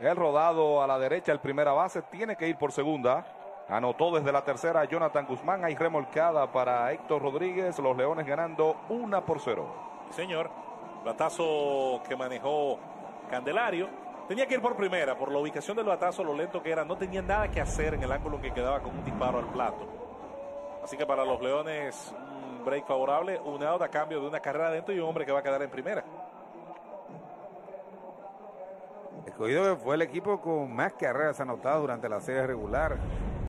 El rodado a la derecha, el primera base, tiene que ir por segunda. Anotó desde la tercera Jonathan Guzmán. Hay remolcada para Héctor Rodríguez. Los Leones ganando una por cero. Señor, batazo que manejó Candelario. Tenía que ir por primera, por la ubicación del batazo, lo lento que era. No tenía nada que hacer en el ángulo que quedaba con un disparo al plato. Así que para los Leones, un break favorable, un out a cambio de una carrera adentro y un hombre que va a quedar en primera. Escogido fue el equipo con más carreras anotadas durante la serie regular.